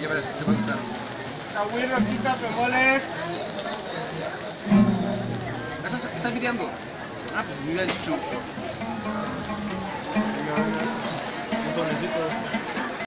Ya verás, te va a gustar. Agüero, quita pegoles. Estás, estás videando. Ah, pues me hubieras dicho. Venga, venga. Un solecito.